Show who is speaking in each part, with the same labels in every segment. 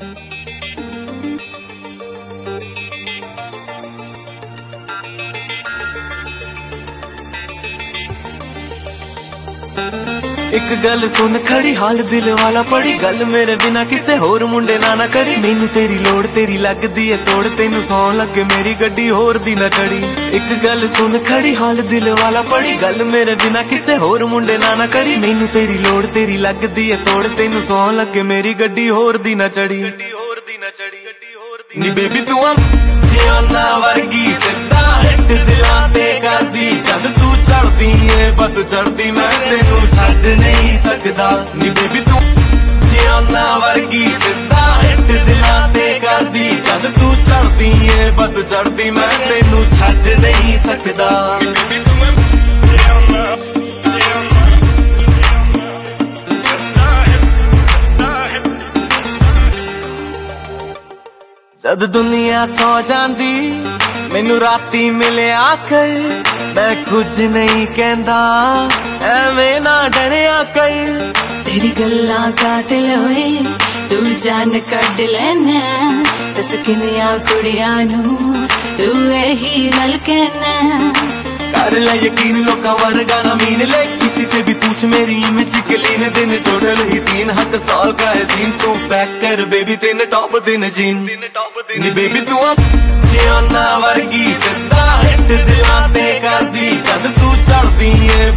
Speaker 1: Thank you. ਇੱਕ ਗੱਲ ਸੁਣ ਖੜੀ ਹਾਲ ਦਿਲ ਵਾਲਾ ਪੜੀ। ਗੱਲ ਮੇਰੇ ਬਿਨਾ ਕਿਸੇ ਹੋਰ ਮੁੰਡੇ ਨਾਲ ਨਾ ਕਰੀ। ਮੈਨੂੰ ਤੇਰੀ ਲੋੜ ਤੇਰੀ ਲੱਗਦੀ ਏ ਤੋੜ। ਤੈਨੂੰ ਸੌਣ ਲੱਗੇ ਮੇਰੀ ਗੱਡੀ ਹੋਰ ਦੀ ਨਾ ਚੜੀ। ਇੱਕ ਗੱਲ ਸੁਣ ਖੜੀ ਹਾਲ ਦਿਲ ਵਾਲਾ ਪੜੀ। ਗੱਲ ਮੇਰੇ ਬਿਨਾ ਕਿਸੇ ਹੋਰ ਮੁੰਡੇ ਨਾਲ ਨਾ ਕਰੀ। ਮੈਨੂੰ ਤੇਰੀ ਲੋੜ ਤੇਰੀ ਲੱਗਦੀ ਏ ਤੋੜ। ਤੈਨੂੰ ਸੌਣ ਲੱਗੇ ਮੇਰੀ ਗੱਡੀ ਹੋਰ ਦੀ ਨਾ ਚੜੀ। ਗੱਡੀ ਹੋਰ ਦੀ ਨਾ ਚੜੀ ਗੱਡੀ ਹੋਰ ਦੀ ਨੀ ਬੇਬੀ ਤੂੰ ਆ ਜਿਆਨਾ ਵਰਗੀ ਸਿੱਧਾ ਹਿੱਟ ਦਿਲਾਂ ਤੇ ਕਰਦੀ। ਜਦ ਤੂੰ ਚੜਦੀ ਏ ਬਸ ਚੜਦੀ ਸਕਦਾ ਨੀ ਬੇਬੀ ਤੂੰ। ਜਿਆਨਾ ਵਰਗੀ ਸਿੱਧਾ ਹਿੱਟ ਦਿਲਾਂ ਤੇ ਕਰਦੀ। ਜਦ ਤੂੰ ਚੜਦੀ ਏ, ਬਸ ਚੜਦੀ ਮੈਂ ਤੈਨੂੰ ਛੱਡ ਨਹੀਂ ਸਕਦਾ। ਜਦ ਦੁਨੀਆ ਸੌ ਜਾਂਦੀ, ਮੈਨੂੰ ਰਾਤੀ ਮਿਲਿਆ ਕਰ ਮੈਂ ਕੁਝ ਨਹੀਂ ਕਹਿੰਦਾ। ਐਵੇਂ ਨਾ ਡਰਿਆ ਕਰ
Speaker 2: ਤੇਰੀ ਗੱਲਾਂ ਕਾਤਲ ਹੋਏ ਤੂੰ ਜਾਨ ਕੱਢ ਲੈਣਾ ਦਸ ਕਿੰਨੀਆਂ ਕੁੜੀਆਂ ਨੂੰ ਤੂੰ ਇਹੀ ਗੱਲ ਕਹਿਣਾ
Speaker 1: कर ले यकीन लोका वर्गा ना मीन ले किसी से भी पूछ मेरी इमेज क्लीन दिन टोटल ही तीन हक साल का है सीन तू पैक कर बेबी तीन टॉप दिन जीन नी बेबी तू अब जियाना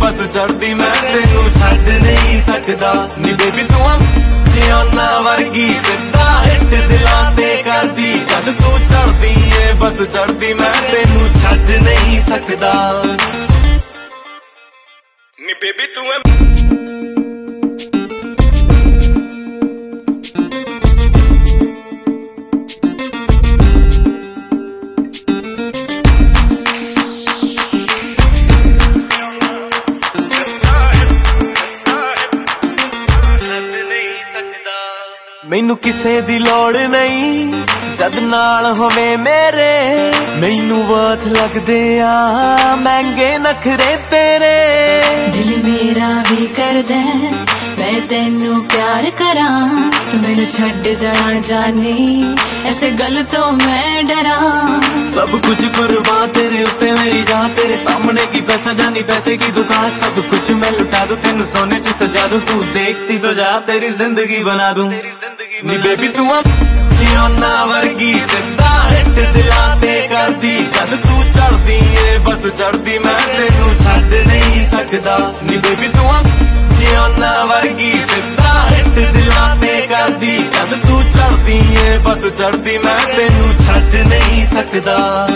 Speaker 1: ਬਸ ਚੜਦੀ ਮੈਂ ਤੈਨੂੰ ਛੱਡ ਨਹੀਂ ਸਕਦਾ। ਨੀ ਬੇਬੀ ਤੂੰ ਆ ਜਿਆਨਾ ਵਰਗੀ ਸਿੱਧਾ ਹਿੱਟ ਦਿਲਾਂ ਤੇ ਕਰਦੀ, ਜਦ ਤੂੰ ਚੜਦੀ ਏ, ਬਸ ਚੜਦੀ ਮੈਂ ਤੈਨੂੰ ਛੱਡ ਨਹੀਂ ਸਕਦਾ। ਨੀ ਬੇਬੀ ਤੂੰ ਐ ਮੈਨੂੰ ਕਿਸੇ ਦੀ ਲੋੜ ਨਹੀਂ। ਜਦ ਨਾਲ ਹੋਵੇ ਮੇਰੇ, ਮੈਨੂੰ ਬਹੁਤ ਲੱਗਦੇ ਆ। ਮਹਿੰਗੇ ਨਖਰੇ ਤੇਰੇ।
Speaker 2: ਦਿਲ ਮੇਰਾ ਵੀ ਕਰਦਾ ਮੈਂ ਤੈਨੂੰ ਪਿਆਰ ਕਰਾਂ। ਤੂੰ ਮੈਨੂੰ ਛੱਡ ਜਾਣਾ ਜਾਣੀ ਐਸੇ ਗੱਲ ਤੋਂ ਮੈਂ ਡਰਾਂ।
Speaker 1: सब कुछ कुर्बान तेरे उत्ते मेरी जान तेरे सामने की पैसा जानी पैसे की दुकान सब कुछ मैं लुटा दूं तेन सोने च सजा दूं तू देखती तो जा तेरी जिंदगी बना दूं तेरी जिंदगी नी बेबी तू आ जियोना वर्गी सिद्धा हिट दिलां ते करदी जद तू चढ़दी ਏ ਬਸ ਚੜਦੀ ਮੈਂ ਤੈਨੂੰ ਛੱਡ ਨਹੀਂ ਸਕਦਾ ਨੀ ਬੇਬੀ ਤੂੰ ਆ ਜਿਓਨਾ ਵਰਗੀ ਸਿੱਧਾ ਹਿੱਟ ਦਿਲਾਂ ਤੇ ਕਰਦੀ ਜਦ ਤੂੰ ਚੜਦੀ ਏ ਬਸ ਚੜਦੀ ਮੈਂ ਤੈਨੂੰ ਛੱਡ ਨਹੀਂ ਸਕਦਾ।